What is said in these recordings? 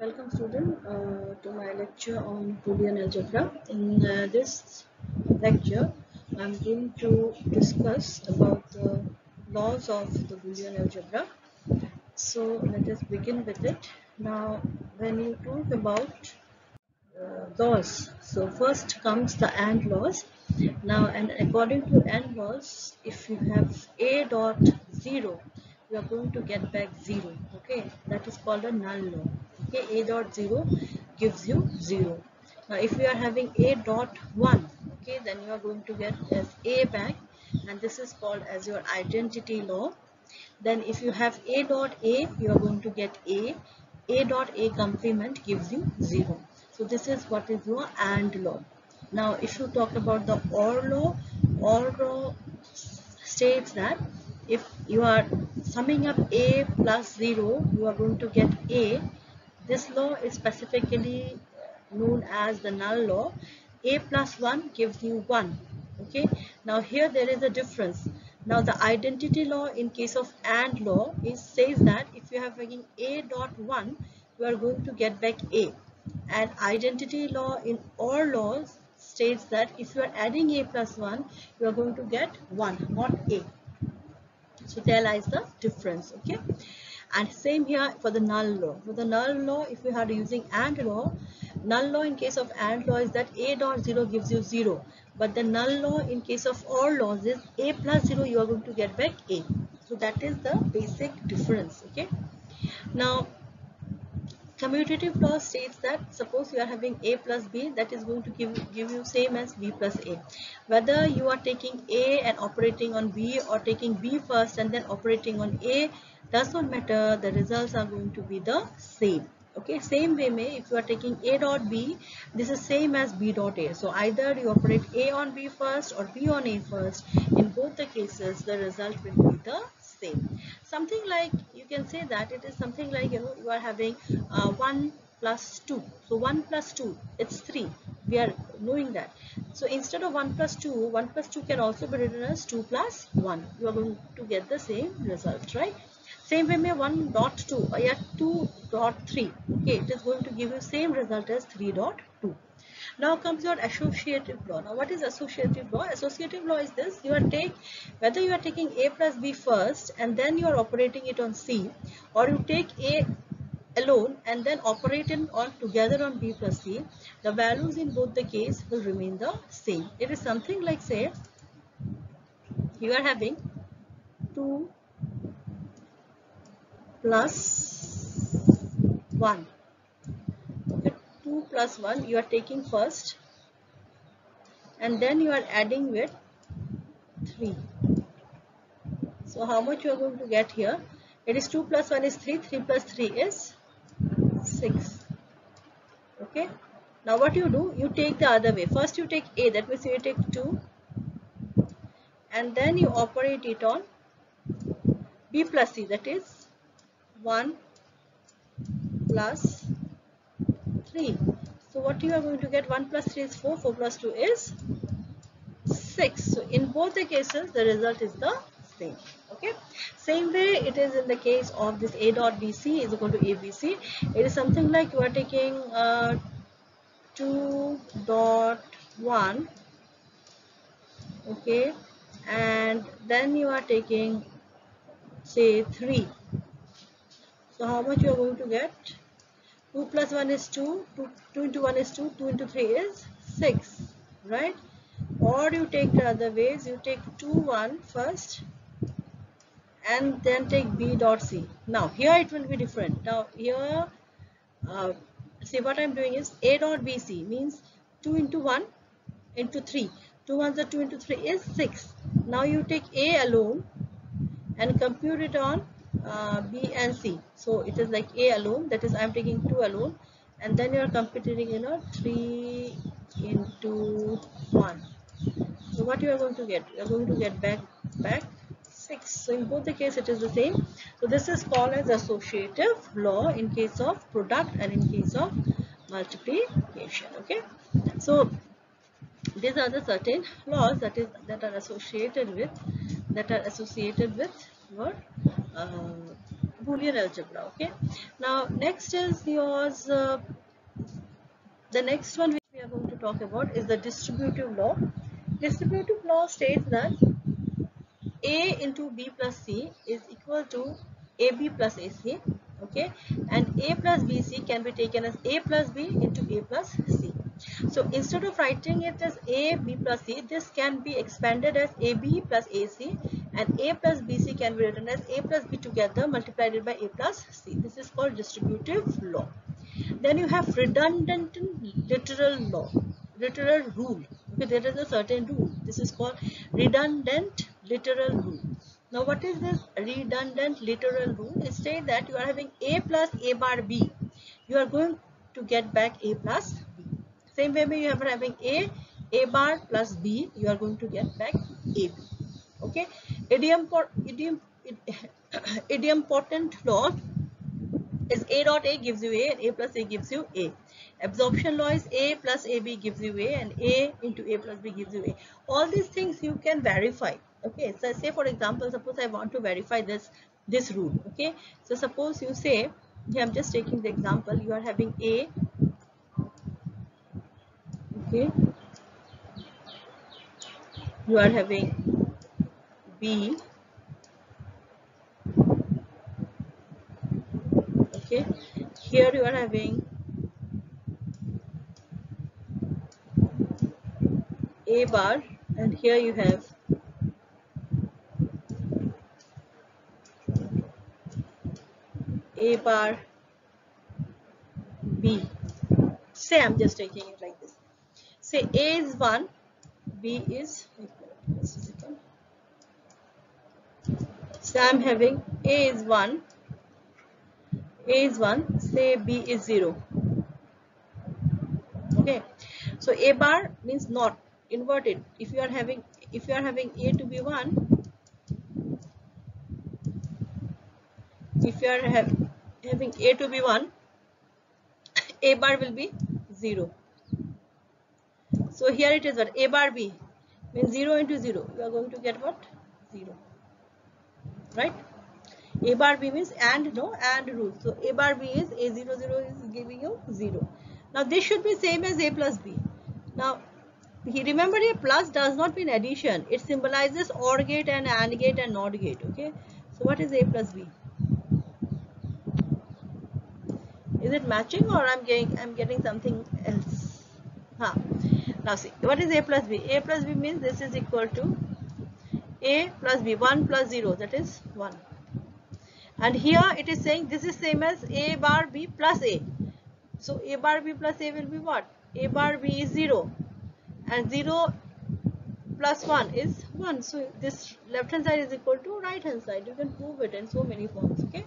Welcome student uh, to my lecture on Boolean algebra. In uh, this lecture, I'm going to discuss about the laws of the Boolean algebra. So let us begin with it. Now, when you talk about uh, laws, so first comes the AND laws. Now, and according to AND laws, if you have A dot 0, you are going to get back 0. Okay, that is called a null law okay a dot 0 gives you 0 now if you are having a dot 1 okay then you are going to get as a back and this is called as your identity law. Then if you have a dot a you are going to get a. A dot a complement gives you 0 so this is what is your AND law. Now if you talk about the OR law OR law states that if you are summing up a plus 0 you are going to get a this law is specifically known as the null law. A plus 1 gives you 1. Okay. Now here there is a difference. Now the identity law in case of AND law is says that if you have making A dot 1 you are going to get back A. And identity law in OR laws states that if you are adding A plus 1 you are going to get 1 not A. So there lies the difference. Okay and same here for the null law. For the null law if we are using AND law null law in case of AND law is that a dot 0 gives you 0 but the null law in case of OR laws is a plus 0 you are going to get back a. So that is the basic difference okay? Now commutative law states that suppose you are having a plus b that is going to give give you same as b plus a. Whether you are taking a and operating on b or taking b first and then operating on a does not matter. The results are going to be the same. Okay? Same way may if you are taking a dot b this is same as b dot a. So either you operate a on b first or b on a first in both the cases the result will be the same. Something like can say that it is something like you know you are having uh, 1 plus 2 so 1 plus 2 it's 3 we are knowing that. So instead of 1 plus 2 1 plus 2 can also be written as 2 plus 1 you are going to get the same result right? Same way may 1 dot 2 or yeah 2 dot 3 okay it is going to give you same result as 3 dot 2 now comes your associative law. Now what is associative law? Associative law is this you are take whether you are taking a plus b first and then you are operating it on c or you take a alone and then operate it on together on b plus c the values in both the case will remain the same. It is something like say you are having 2 plus 1 okay 2 plus 1 you are taking first. And then you are adding with 3 so how much you are going to get here? It is 2 plus 1 is 3 3 plus 3 is 6 okay? Now what you do you take the other way. First you take a that means you take 2 and then you operate it on b plus c that is 1 plus 3. So what you are going to get 1 plus 3 is 4, 4 plus 2 is 6. So in both the cases the result is the same. Okay. Same way it is in the case of this A dot BC is equal to ABC. It is something like you are taking uh, 2 dot 1 okay and then you are taking say 3 so how much you are going to get? 2 plus 1 is 2, 2, 2 into 1 is 2, 2 into 3 is 6, right? Or you take the other ways, you take 2, 1 first and then take B dot C. Now here it will be different. Now here, uh, see what I am doing is A dot BC means 2 into 1 into 3. 2 ones are 2 into 3 is 6. Now you take A alone and compute it on uh, B and C. So it is like A alone, that is I am taking 2 alone and then you are computing you know 3 into 1. So what you are going to get? You are going to get back back 6. So in both the case it is the same. So this is called as associative law in case of product and in case of multiplication. Okay. So these are the certain laws that is that are associated with that are associated with uh, Boolean algebra. Okay. Now next is yours. Uh, the next one which we are going to talk about is the distributive law. Distributive law states that A into B plus C is equal to AB plus AC. Okay. And A plus BC can be taken as A plus B into A plus C. So instead of writing it as A, B plus C, this can be expanded as AB plus AC and A plus BC can be written as A plus B together multiplied by A plus C. This is called distributive law. Then you have redundant literal law, literal rule. Okay, there is a certain rule. This is called redundant literal rule. Now what is this redundant literal rule? It states that you are having A plus A bar B. You are going to get back A plus B. Same way you are having A, A bar plus B. You are going to get back AB. Okay. Idempotent law is A dot A gives you A and A plus A gives you A. Absorption law is A plus AB gives you A and A into A plus B gives you A. All these things you can verify. Okay, so say for example, suppose I want to verify this this rule. Okay, so suppose you say, here I'm just taking the example, you are having A. Okay, you are having B. Okay here you are having a bar and here you have a bar b. Say i'm just taking it like this. Say a is 1 b is so i'm having a is 1 a is 1 say b is 0 okay. So a bar means not inverted. If you are having if you are having a to be 1 if you are have, having a to be 1 a bar will be 0 so here it is what a bar b means 0 into 0 you are going to get what? 0 right? A bar b means and no and rule. So a bar b is a 0 0 is giving you 0 now this should be same as a plus b. Now he remember a plus does not mean addition. It symbolizes or gate and and gate and not gate okay? So what is a plus b? Is it matching or i'm getting i'm getting something else? Huh. now see what is a plus b? A plus b means this is equal to a plus b 1 plus 0 that is 1 and here it is saying this is same as a bar b plus a. So a bar b plus a will be what? A bar b is 0 and 0 plus 1 is 1 so this left hand side is equal to right hand side. You can prove it in so many forms okay?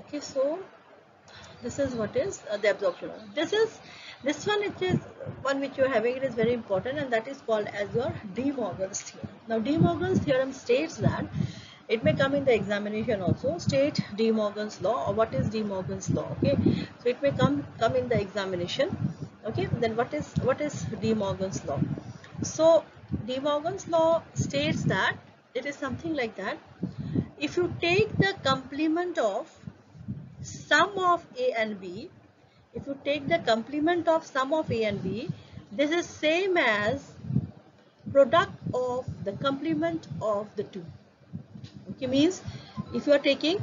Okay so this is what is uh, the absorption. This is this one it is one which you are having it is very important and that is called as your De Morgan's theorem. Now De Morgan's theorem states that it may come in the examination also state De Morgan's law or what is De Morgan's law okay? So it may come come in the examination okay? Then what is what is De Morgan's law? So De Morgan's law states that it is something like that if you take the complement of sum of a and b if you take the complement of sum of a and b this is same as product of the complement of the two. Okay means if you are taking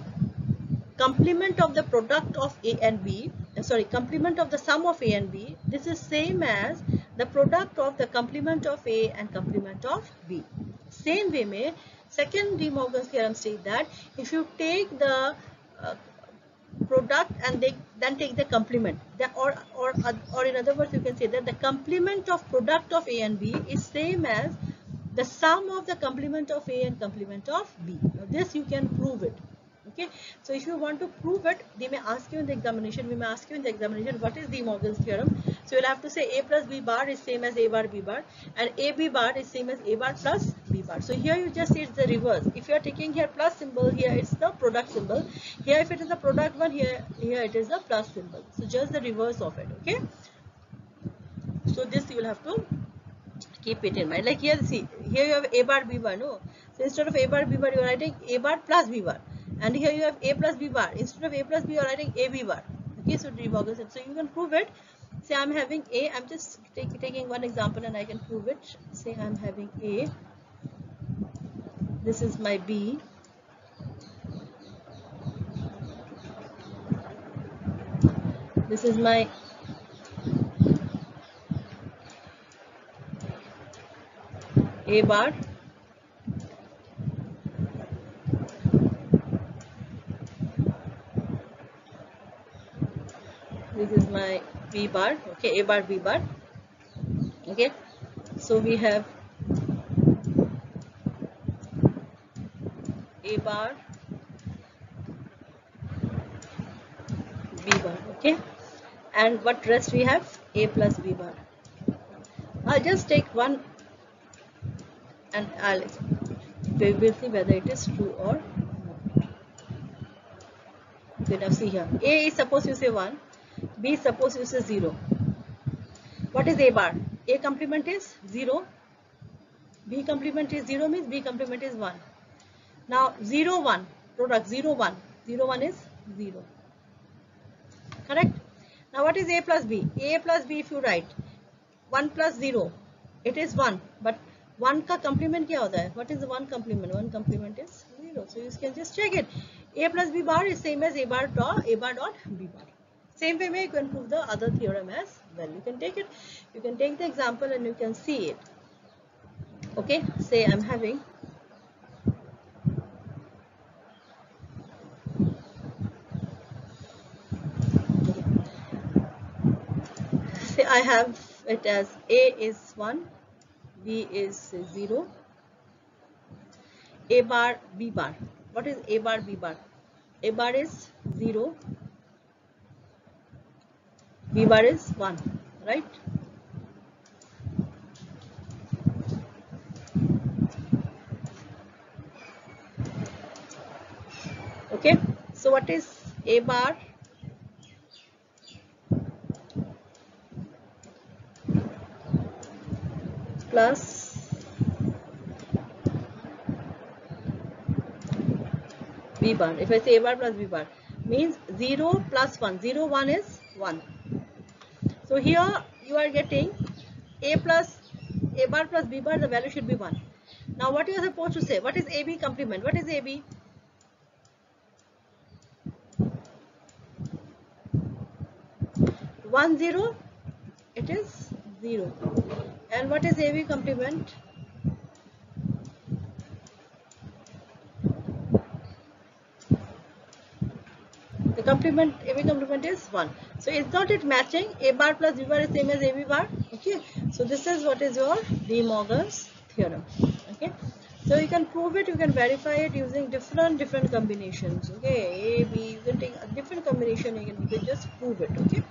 complement of the product of a and b uh, sorry complement of the sum of a and b this is same as the product of the complement of a and complement of b. Same way may second de morgan's theorem state that if you take the uh, product and they then take the complement. The, or or or in other words you can say that the complement of product of a and b is same as the sum of the complement of a and complement of b. Now this you can prove it. Okay? So if you want to prove it they may ask you in the examination we may ask you in the examination what is De Morgan's theorem so you'll have to say a plus b bar is same as a bar b bar and a b bar is same as a bar plus b bar. So here you just see it's the reverse. If you are taking here plus symbol here it's the product symbol. Here if it is the product one here here it is the plus symbol. So just the reverse of it okay? So this you will have to keep it in mind. Like here see here you have a bar b bar no? So instead of a bar b bar you are writing a bar plus b bar. And here you have a plus b bar. Instead of a plus b you are writing a b bar. Okay so de Morgan so you can prove it say i'm having a. I'm just take, taking one example and i can prove it. Say i'm having a. This is my b. This is my a bar. This is my b bar okay a bar b bar okay. So we have a bar b bar okay. And what rest we have? A plus b bar I'll just take one and I'll we will see whether it is true or not. Okay, now see here. A is suppose you say 1, B suppose you say 0. What is A bar? A complement is 0. B complement is 0 means B complement is 1. Now 0, 1, product 0, 1. 0, 1 is 0. Correct? Now what is A plus B? A plus B if you write 1 plus 0, it is 1. But one का complement क्या होता है what is one complement one complement is zero so you can just check it a plus b bar is same as a bar dot a bar dot b bar same way you can prove the other theorem as well you can take it you can take the example and you can see it okay say i'm having say i have it as a is 1 B is 0. A bar, B bar. What is A bar, B bar? A bar is 0. B bar is 1, right? Okay, so what is A bar? plus b bar if i say a bar plus b bar means 0 plus 1 0 1 is 1 so here you are getting a plus a bar plus b bar the value should be 1 now what you are supposed to say what is ab complement? What is ab one zero it is zero. And what is AB complement? The complement AB complement is 1. So is not it matching? A bar plus B bar is same as AB bar. Okay. So this is what is your De Morgan's theorem. Okay. So you can prove it, you can verify it using different different combinations. Okay, A, B, you can take a different combination, you can, you can just prove it. Okay.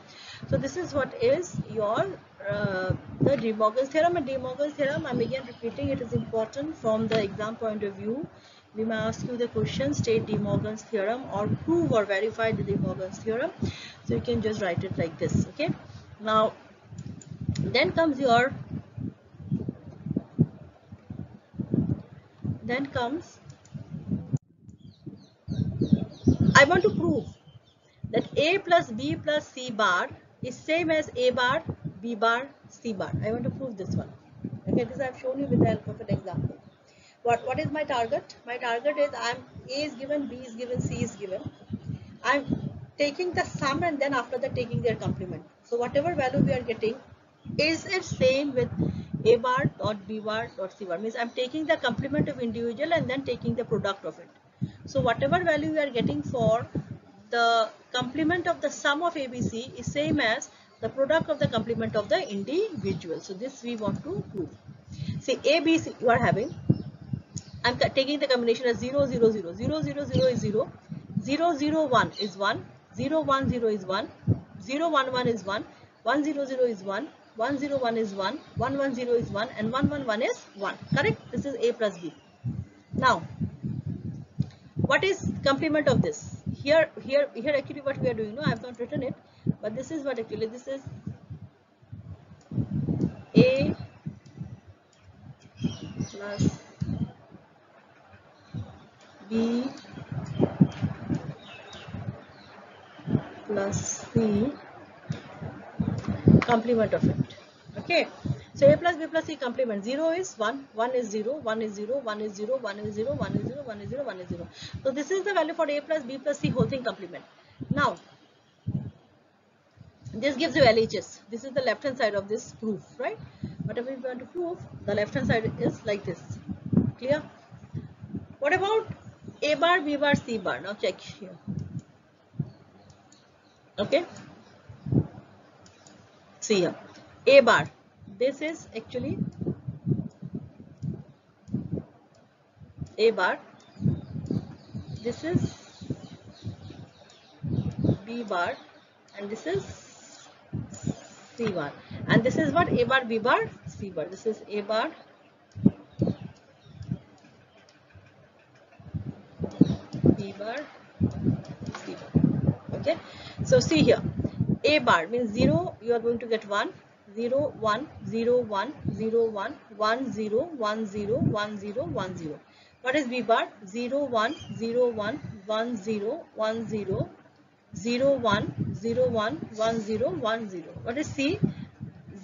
So this is what is your uh, the De Morgan's theorem and De Morgan's theorem. I'm again repeating it is important from the exam point of view. We may ask you the question state De Morgan's theorem or prove or verify the De Morgan's theorem. So you can just write it like this. Okay. Now then comes your then comes I want to prove that A plus B plus C bar is same as A bar, B bar, C bar. I want to prove this one. Okay, this I have shown you with the help of an example. What, what is my target? My target is I'm A is given, B is given, C is given. I'm taking the sum and then after that taking their complement. So whatever value we are getting, is it same with A bar dot B bar dot C bar? Means I'm taking the complement of individual and then taking the product of it. So whatever value we are getting for the complement of the sum of ABC is same as the product of the complement of the individual. So this we want to prove. See ABC you are having. I'm taking the combination as 0, 0, 0. 0, 0, 0 is 0. 0, 0, 1 is 1. 0, 1, 0 is 1. 0, 1, 1 is 1. 1, 0, 0 is 1. 1, 0, 1 is 1. 1, 1, 0 is 1. And 1, 1, 1 is 1. Correct? This is A plus B. Now, what is complement of this? here here here actually what we are doing no i have not written it but this is what actually this is a plus b plus c complement of it okay so a plus b plus c complement 0 is 1 1 is 0 1 is 0 1 is 0 1 is 0 1 is 0 1 is 0 1 is 0 so this is the value for a plus b plus c whole thing complement now this gives you LHS. This is the left hand side of this proof, right? Whatever you want to prove, the left hand side is like this. Clear? What about A bar, B bar, C bar? Now check here. Okay. See here. A bar. This is actually A bar. This is B bar and this is C bar and this is what A bar B bar C bar this is A bar B bar C bar okay so see here A bar means 0 you are going to get 1 0 1 0 1 0 1 1 0 1 0 1 0 1 0 what is B bar 0 1 0 1 1 0 1 0 0 1 0 1 1 0 1 0 what is C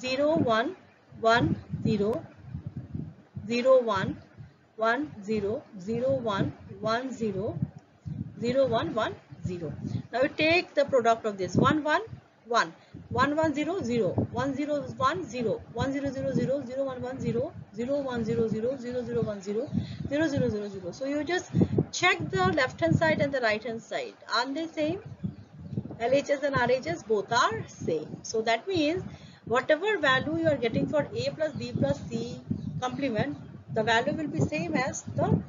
0 1 1 0 0 1 1 0 0 1 1 0 0 1 1 0 now we take the product of this. 1 1 1 1 1 0 0 1 0 1 0 1 0 0 0 0 1 1 0 0 1 0 0 0 0 1 0 0 0 0 0 so you just check the left hand side and the right hand side. Aren't they same? LHS and RHS both are same. So that means whatever value you are getting for A plus B plus C complement, the value will be same as the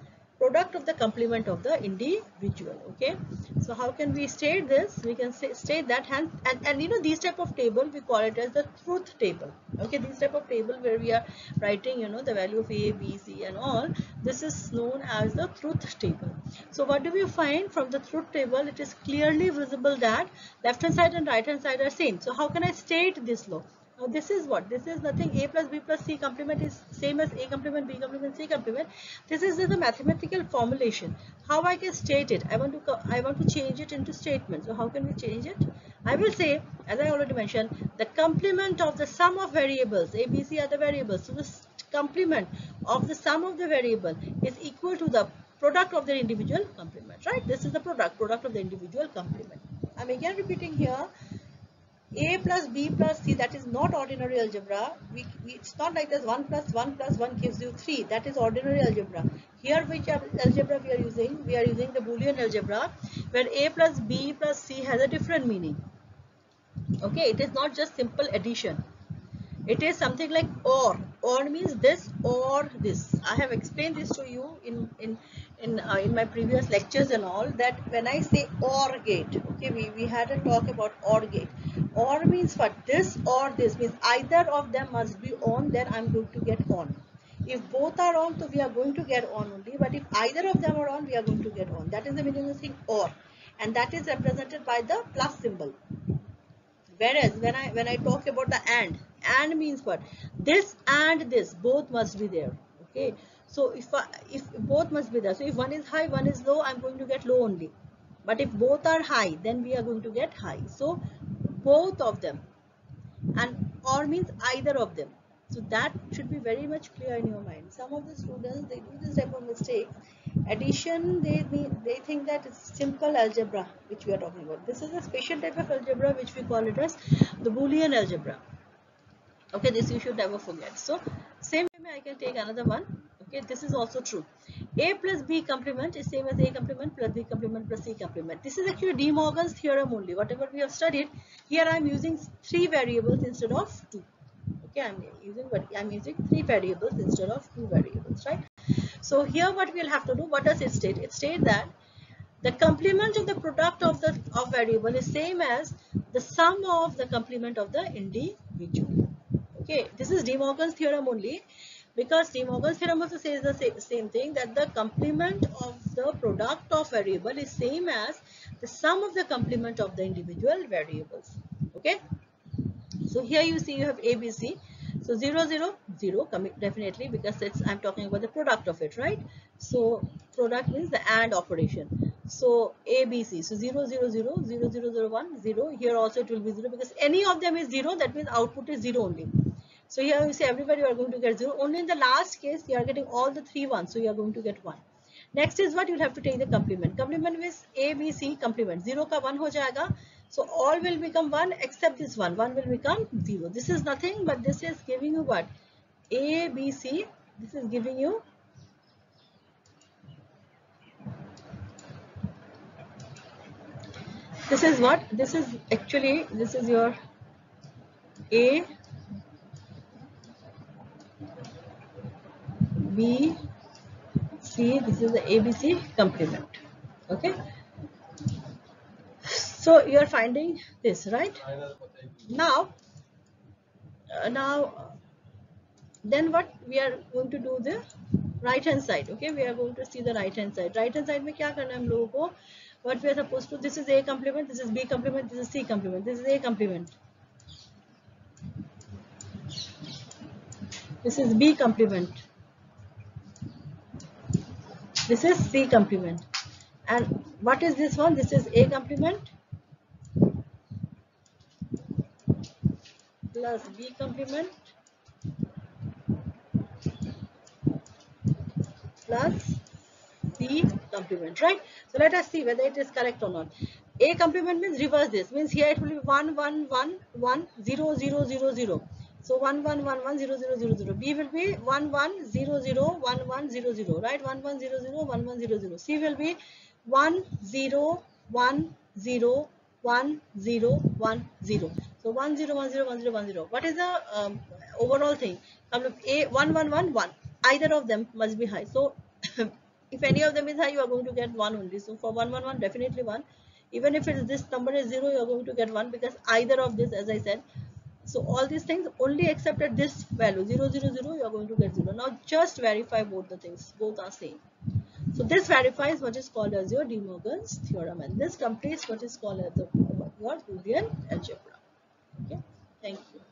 product of the complement of the individual okay? So how can we state this? We can say state that and, and and you know these type of table we call it as the truth table okay? These type of table where we are writing you know the value of a b c and all this is known as the truth table. So what do we find from the truth table? It is clearly visible that left hand side and right hand side are same. So how can i state this law now this is what? This is nothing a plus b plus c complement is same as a complement, b complement, c complement. This is the mathematical formulation. How I can state it? I want to I want to change it into statement. So how can we change it? I will say, as I already mentioned, the complement of the sum of variables, a, b, c are the variables. So the complement of the sum of the variable is equal to the product of their individual complement, right? This is the product, product of the individual complement. I'm again repeating here a plus b plus c that is not ordinary algebra. We, we, it's not like this 1 plus 1 plus 1 gives you 3 that is ordinary algebra. Here which algebra we are using? We are using the boolean algebra where a plus b plus c has a different meaning. Okay it is not just simple addition. It is something like or. Or means this or this. I have explained this to you in in in uh, in my previous lectures and all that when i say or gate okay we we had a talk about or gate. Or means what this or this means either of them must be on then i'm going to get on. If both are on so we are going to get on only but if either of them are on we are going to get on. That is the meaning of saying or. And that is represented by the plus symbol. Whereas when i when i talk about the and and means what? This and this both must be there okay so if if both must be there. So if one is high one is low i'm going to get low only. But if both are high then we are going to get high. So both of them. And or means either of them. So that should be very much clear in your mind. Some of the students they do this type of mistake addition they they think that it's simple algebra which we are talking about. This is a special type of algebra which we call it as the boolean algebra. Okay this you should never forget. So same way i can take another one okay this is also true. A plus b complement is same as a complement plus b complement plus c complement. This is actually de morgan's theorem only. Whatever we have studied here i am using three variables instead of two. Okay i'm using i'm using three variables instead of two variables right? So here what we'll have to do what does it state? It states that the complement of the product of the of variable is same as the sum of the complement of the individual. Okay this is de morgan's theorem only because De Morgan's theorem also says the same thing that the complement of the product of variable is same as the sum of the complement of the individual variables. Okay. So here you see you have ABC. So 0, 0, 0 definitely because it's I'm talking about the product of it right so product means the AND operation so ABC so 0 0 0 0 0 0 1 0 here also it will be 0 because any of them is 0 that means output is 0 only so here you say everybody you are going to get 0 only in the last case you are getting all the three ones so you are going to get 1 next is what? You'll have to take the complement. Complement means a b c complement. 0 ka 1 ho jayega. So all will become 1 except this one. 1 will become 0 this is nothing but this is giving you what? A b c. This is giving you this is what? This is actually this is your a b c this is the abc complement. Okay? So you are finding this right? Now uh, now then what we are going to do the right hand side okay? We are going to see the right hand side. Right hand side mein kya karna hai hum logo what we are supposed to this is a complement this is b complement this is c complement. This is a complement. This is b complement this is c complement. And what is this one? This is a complement plus b complement plus c complement right? So let us see whether it is correct or not. A complement means reverse this. Means here it will be 1 1 1 1 0 0 0 0 so 1 1 1 1 0 0 0 0 b will be 1 1 0 0 1 1 0 0 right 1 1 0 0 1 1 0 0 c will be 1 0 1 0 1 0 1 0 so 1 0 1 0 1 0 1 0 what is the um, overall thing a 1 1 1 1 either of them must be high so if any of them is high you are going to get one only so for 111 definitely one even if it is this number is zero you are going to get one because either of this as i said so all these things only except at this value 0 0 0 you are going to get 0 now just verify both the things. Both are same. So this verifies what is called as your de morgan's theorem. And this completes what is called as the what? Boolean algebra. Okay? Thank you